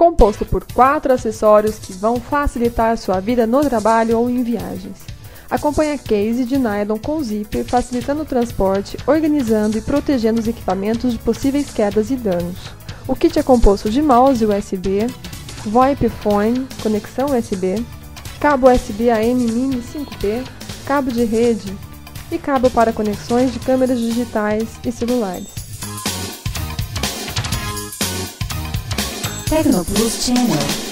composto por quatro acessórios que vão facilitar sua vida no trabalho ou em viagens. Acompanha case de nylon com zíper, facilitando o transporte, organizando e protegendo os equipamentos de possíveis quedas e danos. O kit é composto de mouse USB, VoIP Phone, conexão USB, cabo USB AM Mini 5P, cabo de rede e cabo para conexões de câmeras digitais e celulares. Techno Plus Channel.